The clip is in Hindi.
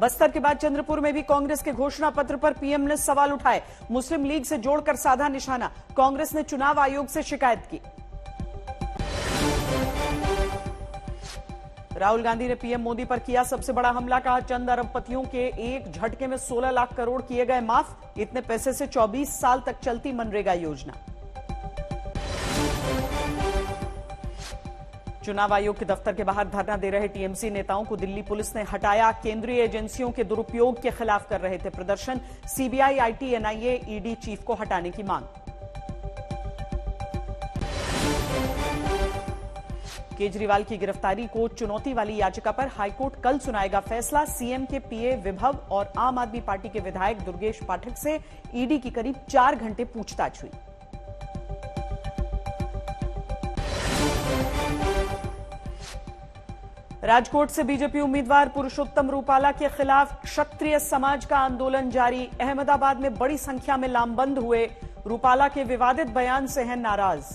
बस्तर के बाद चंद्रपुर में भी कांग्रेस के घोषणा पत्र पर पीएम ने सवाल उठाए। मुस्लिम लीग से जोड़कर साधा निशाना, कांग्रेस ने चुनाव आयोग से शिकायत की। राहुल गांधी ने पीएम मोदी पर किया सबसे बड़ा हमला, कहा चंद अरबपतियों के एक झटके में 16 लाख करोड़ किए गए माफ़, इतने पैसे से 24 साल तक चलती मनरेगा योजना। चुनाव आयोग के दफ्तर के बाहर धरना दे रहे टीएमसी नेताओं को दिल्ली पुलिस ने हटाया। केंद्रीय एजेंसियों के दुरुपयोग के खिलाफ कर रहे थे प्रदर्शन। CBI, IT, NIA, ED chief को हटाने की मांग। केजरीवाल की गिरफ्तारी को चुनौती वाली याचिका पर हाईकोर्ट कल सुनाएगा फैसला। सीएम के पीए विभव और आम आदमी पार्टी के विधायक दुर्गेश पाठक से ईडी की करीब चार घंटे पूछताछ हुई। राजकोट से बीजेपी उम्मीदवार पुरुषोत्तम रूपाला के खिलाफ क्षत्रिय समाज का आंदोलन जारी। अहमदाबाद में बड़ी संख्या में लामबंद हुए। रूपाला के विवादित बयान से हैं नाराज़।